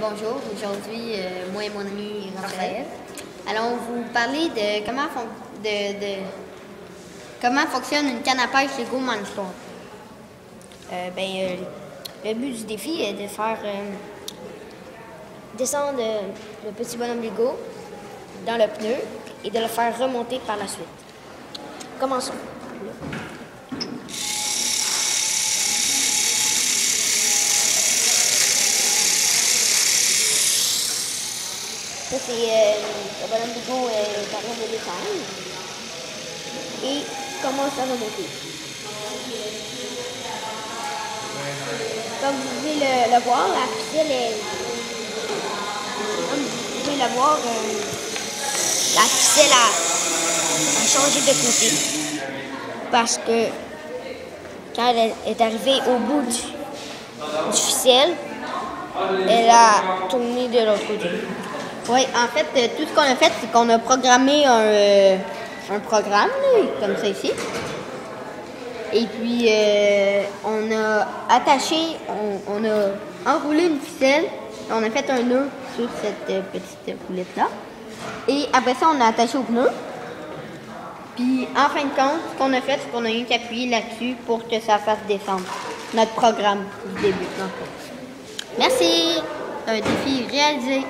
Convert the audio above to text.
bonjour. Aujourd'hui, euh, moi et mon ami Raphaël allons vous parler de comment, fon- de, de- comment fonctionne une canne à pêche Lego Mindstorm. Euh, ben, euh, le but du défi est de faire descendre le petit bonhomme Lego dans le pneu et de le faire remonter par la suite. Commençons. Ça, c'est euh, le bonhomme est en train de descendre et commence à remonter. Comme vous pouvez le, voir, la ficelle est. Comme vous pouvez le voir, euh, la ficelle a, a changé de côté. Parce que quand elle est arrivée au bout du, du ficelle, elle a tourné de l'autre côté. Oui, en fait, euh, tout ce qu'on a fait, c'est qu'on a programmé un, euh, un programme, là, comme ça ici. Et puis, euh, on a attaché, on, a enroulé une ficelle, on a fait un nœud sur cette petite roulette-là. Et après ça, on a attaché au pneu. Puis, en fin de compte, ce qu'on a fait, c'est qu'on a eu qu'appuyer là-dessus pour que ça fasse descendre notre programme du début. Merci! Un défi réalisé.